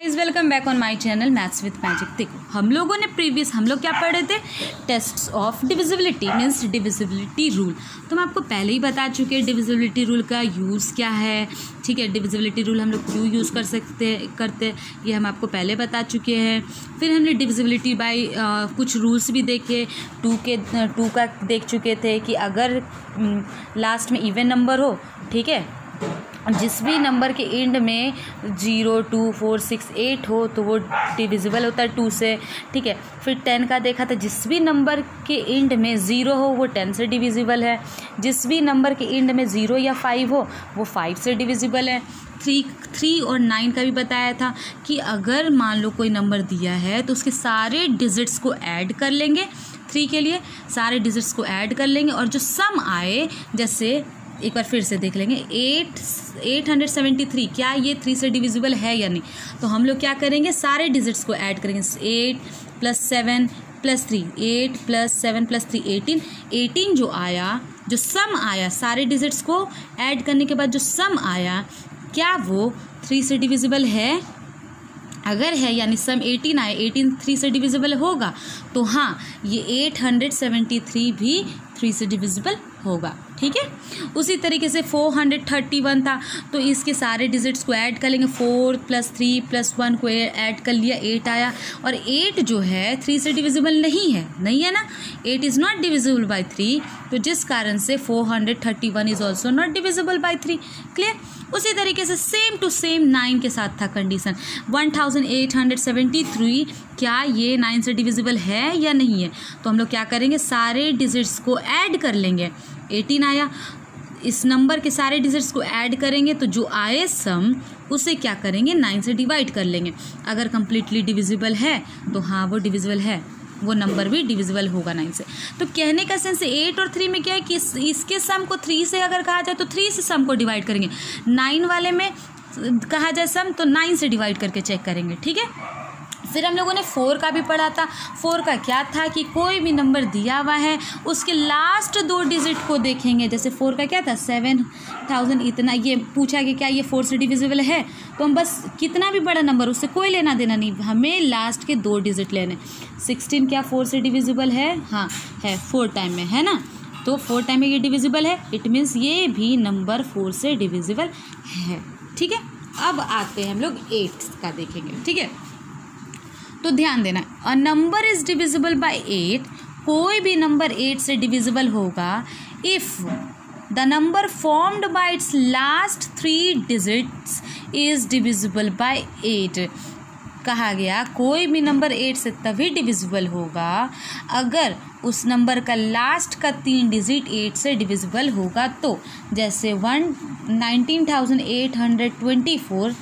Is welcome back on my channel maths with magic देखो हम लोगों ने प्रीवियस हम लोग क्या पढ़े थे? Test of divisibility means divisibility rule तो मैं आपको पहले ही बता चुके हैं डिविजिबिलिटी रूल का यूज़ क्या है? ठीक है डिविजिबिलिटी रूल हम लोग क्यों यूज़ कर सकते, करते? ये हम आपको पहले बता चुके हैं। फिर हमने डिविजिबिलिटी बाई कुछ रूल्स भी देखे। टू के टू का देख चुके थे कि अगर लास्ट में इवन नंबर हो, ठीक है? जिस भी नंबर के एंड में zero, two, four, six, eight हो तो वो डिविजिबल होता है, टू से, ठीक है। फिर टेन का देखा था, जिस भी नंबर के एंड में ज़ीरो हो, वो टेन से डिविजिबल है। जिस भी नंबर के एंड में ज़ीरो या फाइव हो, वो फाइव से डिविजिबल है। थ्री थ्री और नाइन का भी बताया था कि अगर मान लो कोई नंबर दिया है तो उसके सारे डिजिट्स को ऐड कर लेंगे। थ्री के लिए सारे डिजिट्स को ऐड कर लेंगे और जो सम आए, जैसे एक बार फिर से देख लेंगे। Eight eight hundred seventy three क्या ये थ्री से डिविजिबल है या नहीं? तो हम लोग क्या करेंगे? सारे डिजिट्स को ऐड करेंगे। Eight plus seven plus three eight plus seven plus three eighteen eighteen जो आया, जो सम आया, सारे डिजिट्स को ऐड करने के बाद जो सम आया, क्या वो थ्री से डिविजिबल है? अगर है, यानी सम एटीन आए, एटीन थ्री से डिविजिबल होगा तो हाँ ये एट हंड्रेड सेवेंटी थ्री भी थ्री से डिविजिबल होगा, ठीक है? उसी तरीके से फोर हंड्रेड थर्टी वन था तो इसके सारे डिजिट्स को ऐड कर लेंगे four plus three plus one को ऐड कर लिया एट आया, और एट जो है थ्री से डिविजिबल नहीं है नहीं है ना? Eight is not divisible by three तो जिस कारण से four hundred thirty one is also not divisible by three clear उसी तरीके से सेम टू सेम नाइन के साथ था condition one thousand eight hundred seventy three क्या ये नाइन से डिविजिबल है या नहीं है? तो हम लोग क्या करेंगे? सारे डिजिट्स को ऐड कर लेंगे। एटीन आया। इस नंबर के सारे डिजिट्स को ऐड करेंगे तो जो आए सम उसे क्या करेंगे? नाइन से डिवाइड कर लेंगे। अगर कम्प्लीटली डिविजिबल है तो हाँ वो डिविजिबल है। वो नंबर भी डिविजिबल होगा नाइन से। तो कहने का सेंस एट और थ्री में क्या है कि इस, इसके सम को थ्री से अगर कहा जाए तो थ्री से सम को डिवाइड करेंगे। नाइन वाले में कहा जाए सम तो नाइन से डिवाइड करके चेक करेंगे ठीक है? फिर हम लोगों ने फोर का भी पढ़ा था। फोर का क्या था कि कोई भी नंबर दिया हुआ है, उसके लास्ट दो डिजिट को देखेंगे। जैसे फोर का क्या था? सेवन थाउज़ेंड इतना। ये पूछा कि क्या ये फोर से डिविजिबल है? तो हम बस कितना भी बड़ा नंबर, उससे कोई लेना देना नहीं। हमें लास्ट के दो डिजिट लेने। सिक्सटीन क्या फोर से डिविजिबल है? हाँ है फोर टाइम में, है ना? तो फोर टाइम में ये डिविजिबल है। इट मीन्स ये भी नंबर फोर से डिविजिबल है। ठीक है? अब आते हैं हम लोग एट का देखेंगे। ठीक है? तो ध्यान देना a number is divisible by eight कोई भी नंबर एट से डिविजिबल होगा if the number formed by its last three digits is divisible by eight कहा गया, कोई भी नंबर एट से तभी डिविजिबल होगा, अगर उस नंबर का लास्ट का तीन डिजिट एट से डिविजिबल होगा तो जैसे one nineteen thousand eight hundred twenty four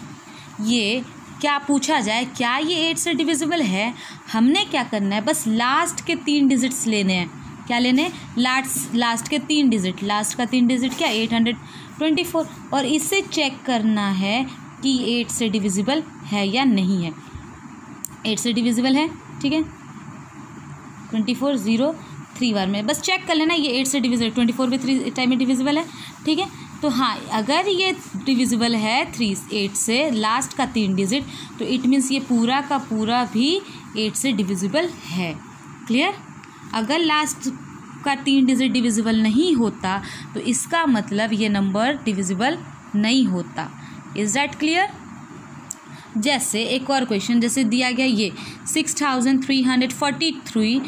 ये क्या पूछा जाए, क्या ये एट से डिविजिबल है? हमने क्या करना है? बस लास्ट के तीन डिजिट्स लेने हैं। क्या लेने लास्ट लास्ट के तीन डिजिट लास्ट का तीन डिजिट क्या? एट हंड्रेड ट्वेंटी फोर और इससे चेक करना है कि एट से डिविजिबल है या नहीं है। एट से डिविजिबल है, ठीक है? ट्वेंटी फोर ज़ीरो थ्री बार में। बस चेक कर लेना, ये एट से डिविजिबल ट्वेंटी फोर भी थ्री टाइम में डिविजिबल है, ठीक है? तो हाँ अगर ये डिविजिबल है थ्री एट से लास्ट का तीन डिजिट तो इट मीन्स ये पूरा का पूरा भी एट से डिविजिबल है। क्लियर अगर लास्ट का तीन डिजिट डिविजिबल नहीं होता तो इसका मतलब ये नंबर डिविजिबल नहीं होता। इज़ दैट क्लियर जैसे, एक और क्वेश्चन जैसे दिया गया ये six thousand three hundred forty three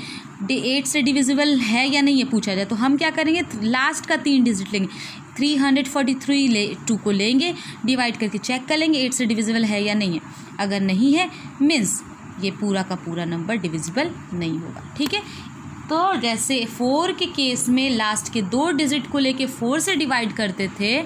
eight से डिविजिबल है या नहीं, ये पूछा जाए तो हम क्या करेंगे? लास्ट का तीन डिजिट लेंगे। थ्री हंड्रेड फोर्टी थ्री ले, टू को लेंगे डिवाइड करके चेक कर लेंगे एट से डिविजिबल है या नहीं है। अगर नहीं है मीन्स ये पूरा का पूरा नंबर डिविजिबल नहीं होगा, ठीक है? तो जैसे फोर के केस में लास्ट के दो डिजिट को लेके फोर से डिवाइड करते थे,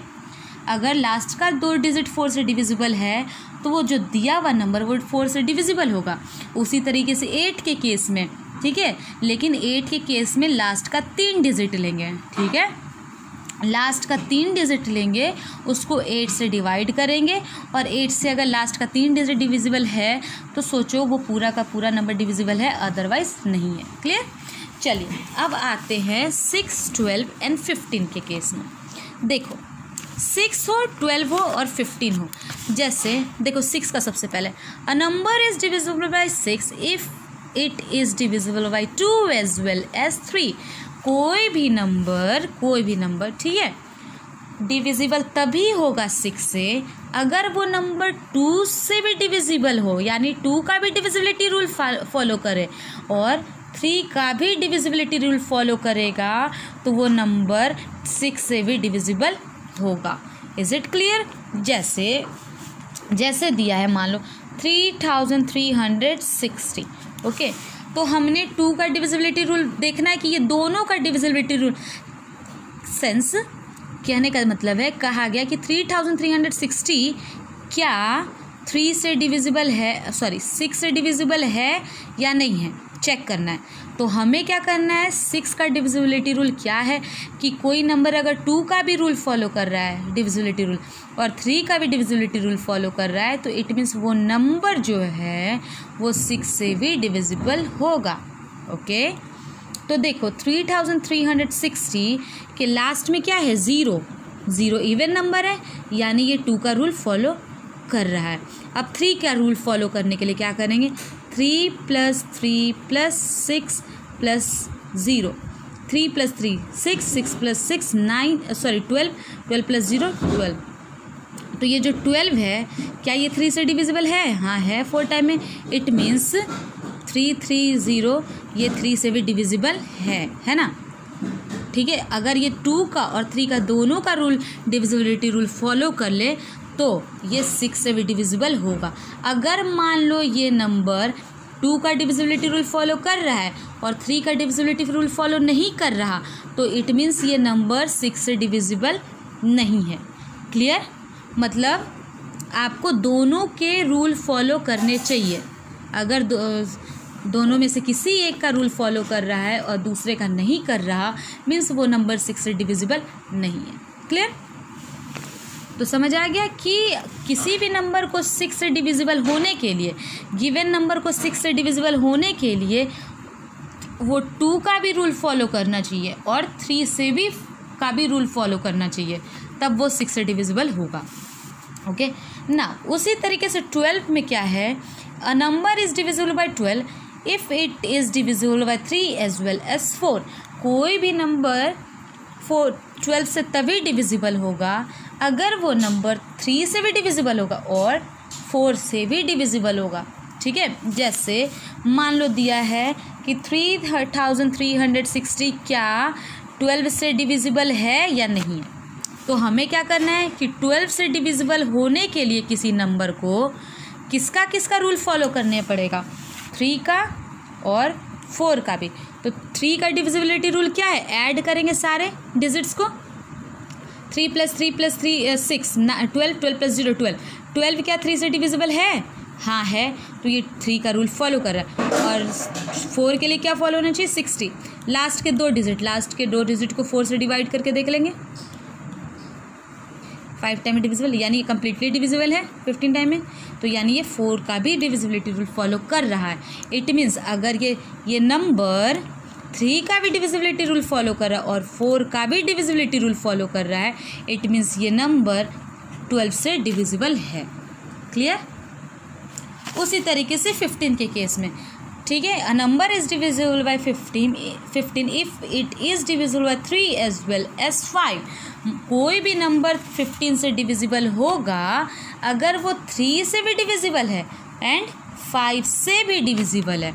अगर लास्ट का दो डिजिट फोर से डिविजिबल है तो वो जो दिया हुआ नंबर वो फोर से डिविजिबल होगा। उसी तरीके से एट के केस में, ठीक है? लेकिन एट के केस में लास्ट का तीन डिजिट लेंगे, ठीक है? लास्ट का तीन डिजिट लेंगे, उसको एट से डिवाइड करेंगे और एट से अगर लास्ट का तीन डिजिट डिविजिबल है तो सोचो वो पूरा का पूरा नंबर डिविजिबल है अदरवाइज़ नहीं है। क्लियर चलिए, अब आते हैं सिक्स ट्वेल्व एंड फिफ्टीन के केस में। देखो सिक्स हो ट्वेल्व हो और फिफ्टीन हो। जैसे, देखो सिक्स का सबसे पहले a number is divisible by six if it is divisible by two as well as three कोई भी नंबर, कोई भी नंबर, ठीक है? डिविजिबल तभी होगा सिक्स से अगर वो नंबर टू से भी डिविजिबल हो, यानी टू का भी डिविजिबिलिटी रूल फॉलो करे और थ्री का भी डिविजिबिलिटी रूल फॉलो करेगा तो वो नंबर सिक्स से भी डिविजिबल होगा। इज़ इट क्लियर जैसे जैसे दिया है, मान लो three thousand three hundred sixty okay तो हमने टू का डिविजिबिलिटी रूल देखना है कि ये दोनों का डिविजिबिलिटी रूल सेंस कहने का मतलब है, कहा गया कि three thousand three hundred sixty क्या थ्री से डिविजिबल है सॉरी सिक्स से डिविजिबल है या नहीं है? चेक करना है। तो हमें क्या करना है? सिक्स का डिविजिबिलिटी रूल क्या है कि कोई नंबर अगर टू का भी रूल फॉलो कर रहा है, डिविजिबिलिटी रूल, और थ्री का भी डिविजिबिलिटी रूल फॉलो कर रहा है तो इट मीन्स वो नंबर जो है, वो सिक्स से भी डिविजिबल होगा। ओके? तो देखो, three thousand three hundred sixty के लास्ट में क्या है? ज़ीरो। ज़ीरो इवन नंबर है, यानी ये टू का रूल फॉलो कर रहा है। अब थ्री का रूल फॉलो करने के लिए क्या करेंगे? Three plus three plus six plus zero. Three plus three, six six plus six, nine sorry twelve twelve plus zero, twelve. तो ये जो ट्वेल्व है, क्या ये थ्री से डिविजिबल है? हाँ है फोर टाइम में। It means three three zero ये थ्री से भी डिविजिबल है है ना? ठीक है, अगर ये टू का और थ्री का दोनों का रूल डिविजिबिलिटी रूल फॉलो कर ले तो ये सिक्स से भी डिविजिबल होगा। अगर मान लो ये नंबर टू का डिविजिबिलिटी रूल फॉलो कर रहा है और थ्री का डिविजिबिलिटी रूल फॉलो नहीं कर रहा तो इट मीन्स ये नंबर सिक्स से डिविजिबल नहीं है। क्लियर मतलब आपको दोनों के रूल फॉलो करने चाहिए। अगर दो, दोनों में से किसी एक का रूल फॉलो कर रहा है और दूसरे का नहीं कर रहा मीन्स वो नंबर सिक्स से डिविजिबल नहीं है। क्लियर तो समझ आ गया कि किसी भी नंबर को सिक्स से डिविजिबल होने के लिए गिवन नंबर को सिक्स से डिविजिबल होने के लिए, वो टू का भी रूल फॉलो करना चाहिए और थ्री से भी का भी रूल फॉलो करना चाहिए, तब वो सिक्स से डिविजिबल होगा। ओके ना उसी तरीके से ट्वेल्व में क्या है? A number is divisible by twelve if it is divisible by three as well as four कोई भी नंबर फोर ट्वेल्व से तभी डिविजिबल होगा अगर वो नंबर थ्री से भी डिविजिबल होगा और फोर से भी डिविजिबल होगा, ठीक है? जैसे मान लो दिया है कि three thousand three hundred sixty क्या ट्वेल्व से डिविजिबल है या नहीं? तो हमें क्या करना है कि ट्वेल्व से डिविजिबल होने के लिए किसी नंबर को किसका किसका रूल फॉलो करने पड़ेगा? थ्री का और फोर का भी। तो थ्री का डिविजिबिलिटी रूल क्या है? ऐड करेंगे सारे डिजिट्स को। Three plus three plus three six twelve twelve plus zero, twelve. Twelve क्या थ्री से डिविजिबल है? हाँ है। तो ये थ्री का रूल फॉलो कर रहा है। और फोर के लिए क्या फॉलो होना चाहिए? सिक्सटी। लास्ट के दो डिजिट, लास्ट के दो डिजिट को फोर से डिवाइड करके देख लेंगे। फाइव टाइम डिविजिबल, यानी ये कम्प्लीटली डिविजिबल है फिफ्टीन टाइम में। तो यानी ये फोर का भी डिविजिबिलिटी रूल फॉलो कर रहा है। इट मीन्स अगर ये ये नंबर थ्री का भी डिविजिबिलिटी रूल फॉलो कर रहा है और फोर का भी डिविजिबिलिटी रूल फॉलो कर रहा है। इट मीन्स ये नंबर ट्वेल्व से डिविजिबल है। क्लियर उसी तरीके से फिफ्टीन के केस में। ठीक है? A number is divisible by fifteen fifteen if it is divisible by three as well as five कोई भी नंबर फिफ्टीन से डिविजिबल होगा, अगर वो थ्री से भी डिविजिबल है एंड फाइव से भी डिविजिबल है।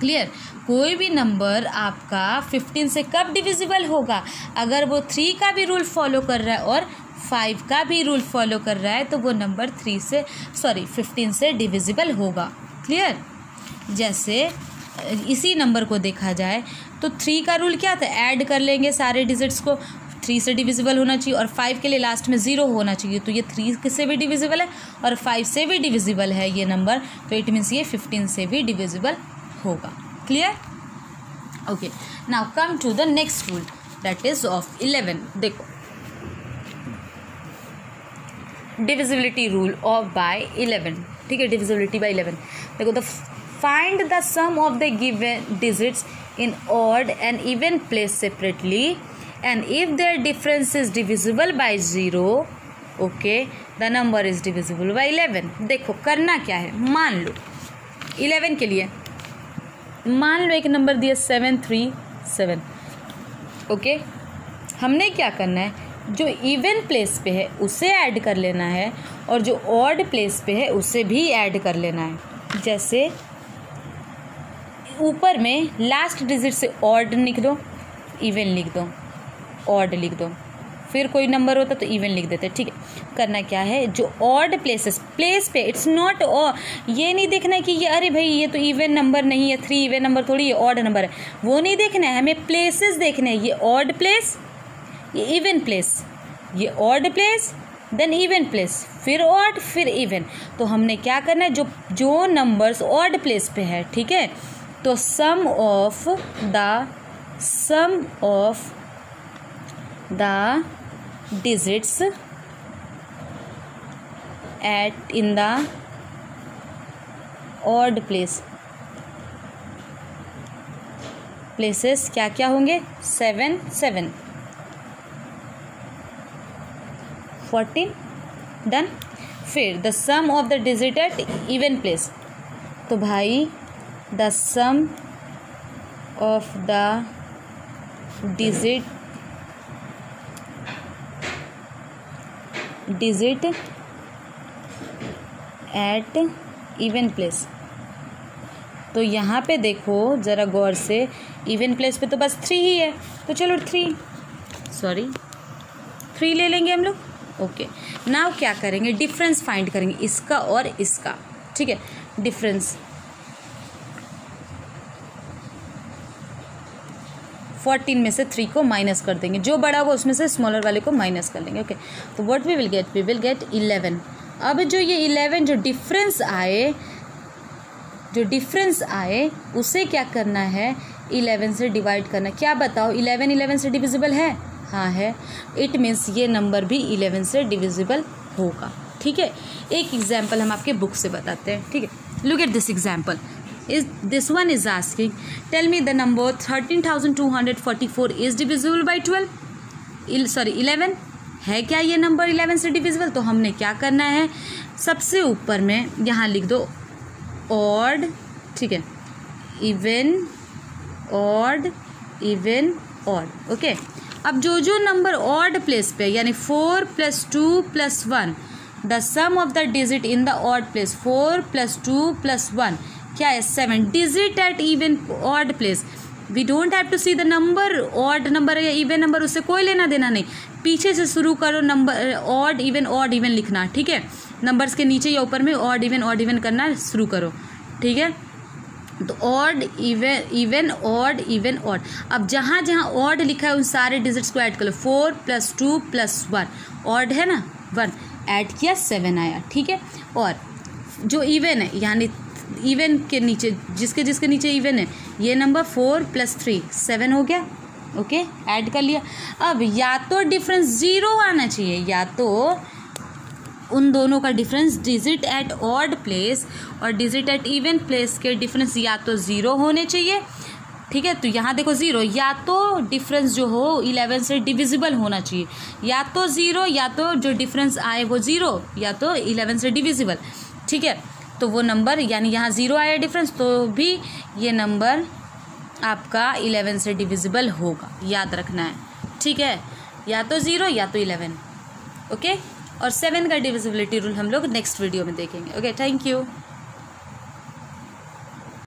क्लियर कोई भी नंबर आपका फिफ्टीन से कब डिविजिबल होगा। अगर वो थ्री का भी रूल फॉलो कर रहा है और फाइव का भी रूल फॉलो कर रहा है तो वो नंबर थ्री से सॉरी फिफ्टीन से डिविजिबल होगा। क्लियर जैसे, इसी नंबर को देखा जाए तो थ्री का रूल क्या था? ऐड कर लेंगे सारे डिजिट्स को। थ्री से डिविजिबल होना चाहिए और फाइव के लिए लास्ट में ज़ीरो होना चाहिए। तो ये थ्री से भी डिविजिबल है? और फाइव से भी डिविजिबल है ये नंबर तो इट मीन्स ये फिफ्टीन से भी डिविजिबल होगा। Clear okay now come to the next rule that is of eleven देखो divisibility rule of by eleven ठीक है डिविजिबिलिटी बाय इलेवन देखो the find the sum of the given digits in odd and even place separately and if their difference is divisible by zero okay the number is divisible by eleven देखो करना क्या है मान लो eleven के लिए मान लो एक नंबर दिया सेवन थ्री सेवन ओके हमने क्या करना है? जो इवन प्लेस पे है, उसे ऐड कर लेना है और जो ऑड प्लेस पे है, उसे भी ऐड कर लेना है. जैसे, ऊपर में लास्ट डिजिट से ऑड लिख दो इवन लिख दो ऑड लिख दो. फिर कोई नंबर होता तो इवन लिख देते, ठीक है? करना क्या है? जो ऑड प्लेसेस प्लेस पे इट्स नॉट ये नहीं देखना कि ये, अरे भाई, ये तो इवन नंबर नहीं है थ्री इवन नंबर थोड़ी, ये ऑड नंबर है। वो नहीं देखना है, हमें प्लेसेस देखने हैं। ये ऑड प्लेस ये इवन प्लेस ये odd place then even place फिर ऑड फिर इवन तो हमने क्या करना है? जो जो नंबर्स ऑड प्लेस पे है, ठीक है? तो sum of the sum of the digits at in the odd place places क्या क्या होंगे? सेवन सेवन फोर्टीन डन फिर the sum of the digit at even place तो भाई the sum of the digit digit at even place तो यहाँ पे देखो, ज़रा गौर से इवन प्लेस पे तो बस थ्री ही है। तो चलो थ्री सॉरी थ्री ले लेंगे हम लोग? ओके नाउ क्या करेंगे? डिफरेंस फाइंड करेंगे। इसका और इसका। ठीक है? डिफरेंस फोर्टीन में से थ्री को माइनस कर देंगे। जो बड़ा होगा उसमें से स्मॉलर वाले को माइनस कर लेंगे ओके तो what we will get we will get eleven अब जो ये इलेवन जो डिफरेंस आए, जो डिफरेंस आए, उसे क्या करना है? इलेवन से डिवाइड करना। क्या बताओ? इलेवन इलेवन से डिविजिबल है? हाँ है। इट मीन्स ये नंबर भी इलेवन से डिविजिबल होगा। ठीक है? एक एग्ज़ाम्पल हम आपके बुक से बताते हैं। ठीक है? Look at this example is, this one is asking, tell me the number 13244 is divisible by 12 sorry 11 है क्या ये नंबर 11 से डिविजिबल तो हमने क्या करना है? सबसे ऊपर में यहाँ लिख दो ऑड ठीक है even odd even odd okay अब जो जो नंबर ऑड प्लेस पे, यानी four plus two plus one the sum of the digit in the odd place four plus two plus one क्या है seven digit at even odd place we don't have to see the number odd number या even number उससे कोई लेना देना नहीं। पीछे से शुरू करो number odd even odd even लिखना, ठीक है? नंबर्स के नीचे या ऊपर में ऑड इवन ऑड इवन करना शुरू करो, ठीक है? तो odd even even odd even odd अब जहाँ जहाँ ऑड लिखा है, उन सारे डिजिट्स को ऐड कर लो। Four plus two plus one odd है ना? वन ऐड किया सेवन आया, ठीक है? और जो इवन है, यानी इवन के नीचे, जिसके जिसके नीचे इवन है, ये number four plus three seven हो गया ओके ऐड कर लिया। अब या तो डिफरेंस ज़ीरो आना चाहिए, या तो उन दोनों का difference digit at odd place और डिजिट एट इवन प्लेस के डिफरेंस या तो ज़ीरो होने चाहिए। ठीक है? तो यहाँ देखो ज़ीरो या तो डिफरेंस जो हो इलेवन से डिविजिबल होना चाहिए। या तो ज़ीरो या तो जो डिफरेंस आए वो ज़ीरो या तो इलेवन से डिविजिबल ठीक है? तो वो नंबर, यानी यहाँ ज़ीरो आया डिफरेंस तो भी ये नंबर आपका इलेवन से डिविजिबल होगा। याद रखना है। ठीक है? या तो ज़ीरो, या तो इलेवन ओके और सेवन का डिविजिबिलिटी रूल हम लोग नेक्स्ट वीडियो में देखेंगे। Okay thank you